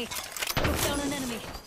me. Took down an enemy.